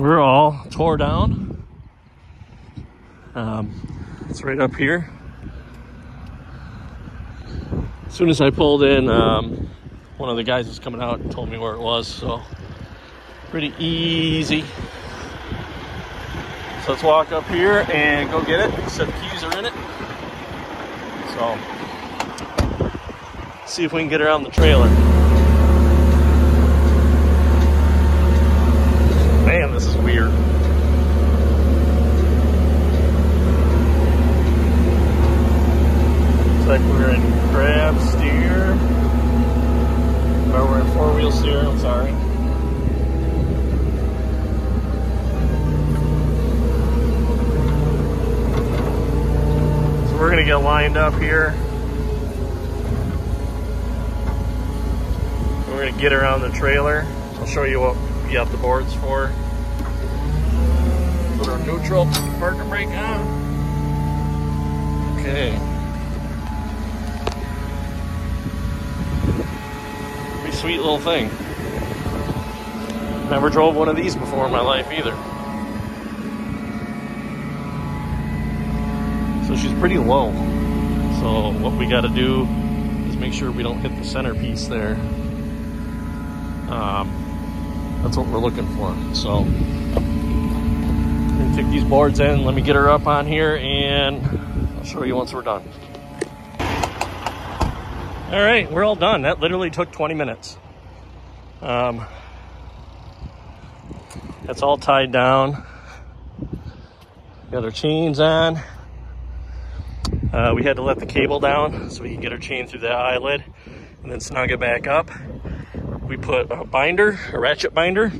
we're all tore down. Um, it's right up here. As soon as I pulled in, um, one of the guys was coming out and told me where it was, so pretty easy. So let's walk up here and go get it. Said the keys are in it. So see if we can get around the trailer. Man, this is weird. Looks like we're in crab steer. Or we're in four wheel steer, I'm sorry. So we're gonna get lined up here. We're gonna get around the trailer. I'll show you what we got the boards for. Put our neutral parking brake on. Okay. Pretty sweet little thing. Never drove one of these before in my life either. She's pretty low. So what we got to do is make sure we don't hit the centerpiece there. Um, that's what we're looking for. So I'm gonna these boards in. Let me get her up on here and I'll show you once we're done. All right, we're all done. That literally took 20 minutes. Um, that's all tied down. Got our chains on. Uh, we had to let the cable down so we can get our chain through that eyelid and then snug it back up. We put a binder, a ratchet binder,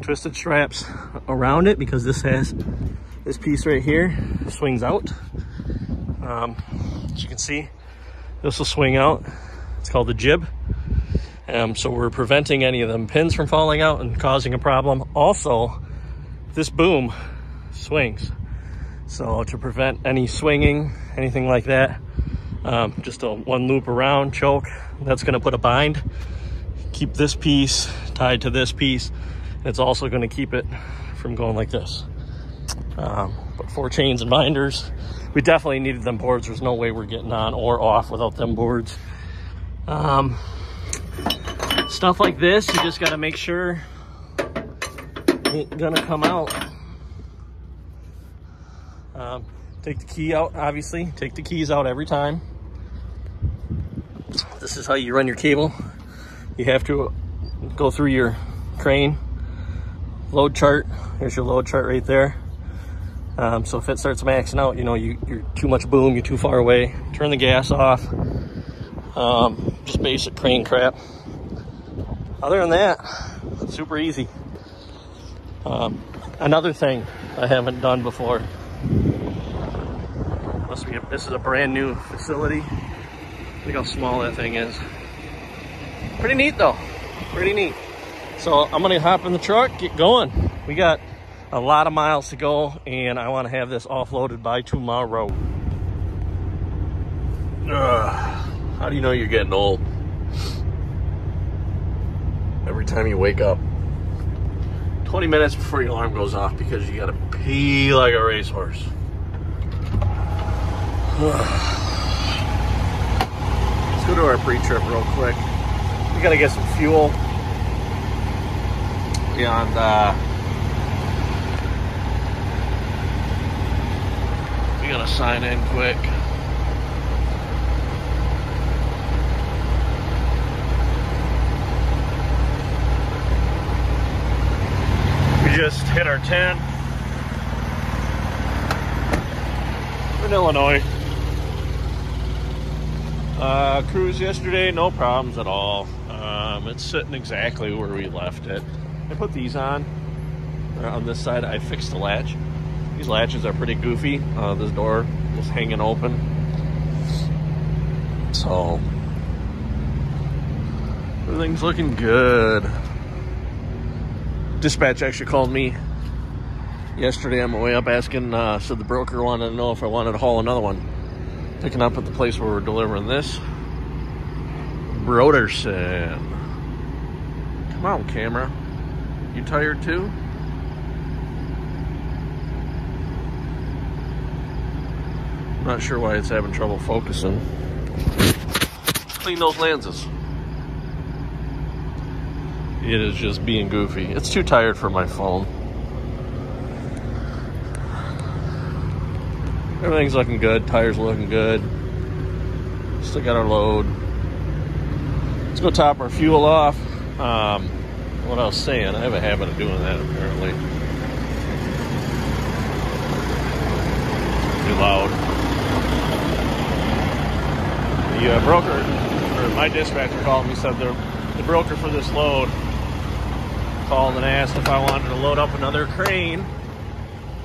twisted straps around it because this has this piece right here swings out. Um, as you can see, this will swing out. It's called the jib. Um, so we're preventing any of them pins from falling out and causing a problem. Also, this boom swings. So to prevent any swinging, anything like that, um, just a one loop around choke, that's gonna put a bind, keep this piece tied to this piece. It's also gonna keep it from going like this. Um, but four chains and binders, we definitely needed them boards. There's no way we're getting on or off without them boards. Um, stuff like this, you just gotta make sure ain't gonna come out. Um, take the key out, obviously. Take the keys out every time. This is how you run your cable. You have to go through your crane load chart. Here's your load chart right there. Um, so if it starts maxing out, you know, you, are too much boom, you're too far away. Turn the gas off. Um, just basic crane crap. Other than that, super easy. Um, another thing I haven't done before. Must be a, this is a brand new facility. Look how small that thing is. Pretty neat though. Pretty neat. So I'm gonna hop in the truck, get going. We got a lot of miles to go and I wanna have this offloaded by tomorrow. Ugh. How do you know you're getting old? Every time you wake up. 20 minutes before your alarm goes off because you gotta pee like a racehorse. Let's go to our pre-trip real quick. We gotta get some fuel. And uh, we gotta sign in quick. We just hit our tent in Illinois. Uh, cruise yesterday, no problems at all. Um, it's sitting exactly where we left it. I put these on. Uh, on this side, I fixed the latch. These latches are pretty goofy. Uh, this door was hanging open. So, everything's looking good. Dispatch actually called me yesterday on my way up asking, uh, said the broker wanted to know if I wanted to haul another one picking up at the place where we're delivering this. Broderson. Come on, camera. You tired too? I'm not sure why it's having trouble focusing. Clean those lenses. It is just being goofy. It's too tired for my phone. Everything's looking good. Tires looking good. Still got our load. Let's go top our fuel off. Um, what I was saying, I have a habit of doing that apparently. Too loud. The uh, broker, or my dispatcher called me, said the, the broker for this load called and asked if I wanted to load up another crane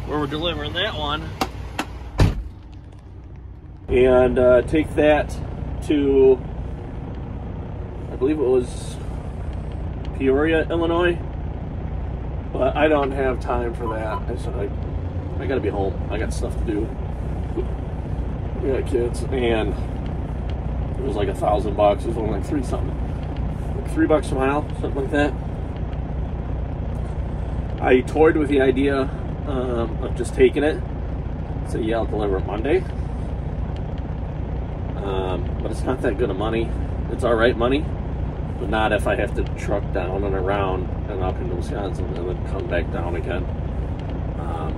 where we're delivering that one and uh, take that to, I believe it was Peoria, Illinois. But I don't have time for that. I said I, I gotta be home. I got stuff to do. We got kids, and it was like a thousand bucks. It was only like three something, like three bucks a mile, something like that. I toyed with the idea um, of just taking it. So yeah, I'll deliver it Monday. Um, but it's not that good of money. It's all right money, but not if I have to truck down and around and up into Wisconsin and then come back down again. Um,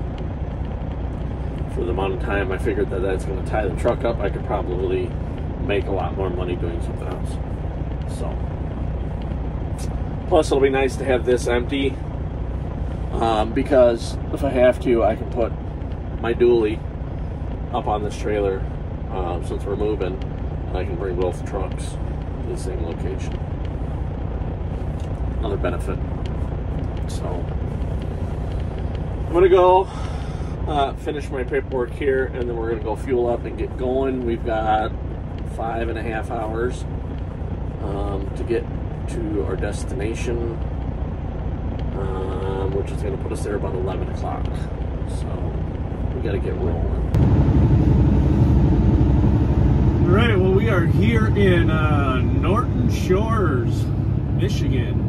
for the amount of time I figured that that's going to tie the truck up, I could probably make a lot more money doing something else. So, plus it'll be nice to have this empty um, because if I have to, I can put my dually up on this trailer um, since we're moving, I can bring both trucks to the same location. Another benefit. So, I'm gonna go uh, finish my paperwork here, and then we're gonna go fuel up and get going. We've got five and a half hours um, to get to our destination, um, which is gonna put us there about 11 o'clock. So, we gotta get rolling. Right, well, we are here in uh, Norton Shores, Michigan.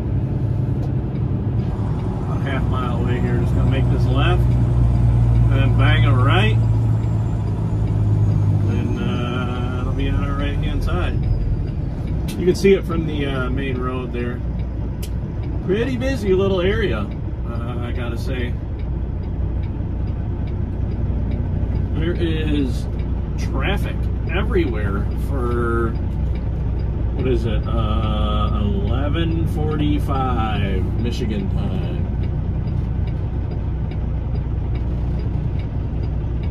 A half mile away here. Just gonna make this left, and then bang a right, and uh, it'll be on our right hand side. You can see it from the uh, main road there. Pretty busy little area, uh, I gotta say. There is traffic everywhere for what is it? Uh, 11:45 Michigan time.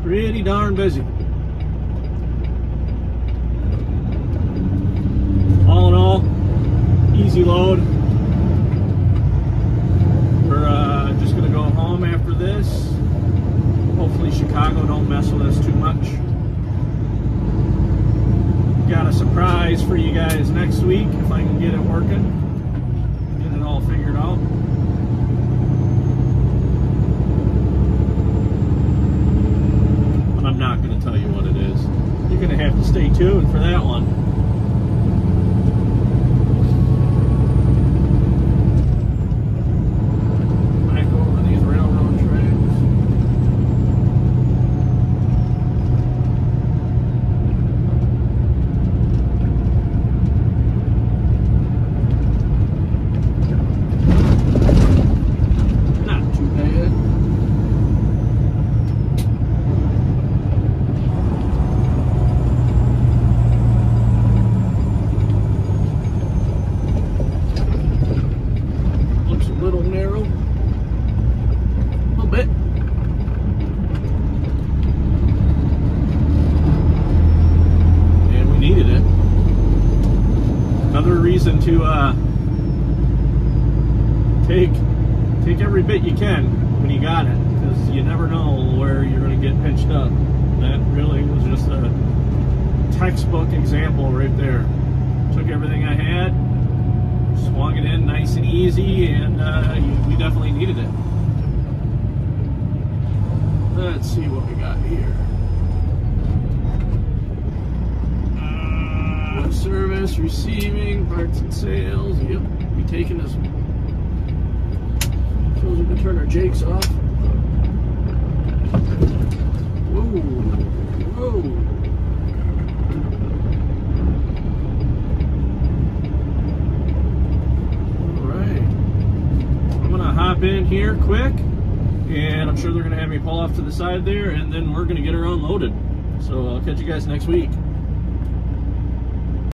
Pretty darn busy. All in all, easy load. We're uh, just gonna go home after this. Hopefully, Chicago don't mess with us too much a surprise for you guys next week if I can get it working, get it all figured out. But I'm not going to tell you what it is. You're going to have to stay tuned for that one. Back over these railroad tracks. Not too bad. Looks a little narrow. A little bit. And we needed it. Another reason to uh, take take every bit you can when you got it, because you never know where you're going to get pinched up. That really was just a textbook example right there. Took everything I had, swung it in nice and easy, and uh, we definitely needed it. Let's see what we got here. Express receiving, parts and sales. Yep, we taking this one. So we can turn our jakes off. Whoa, whoa. hop in here quick and I'm sure they're gonna have me pull off to the side there and then we're gonna get her unloaded so I'll catch you guys next week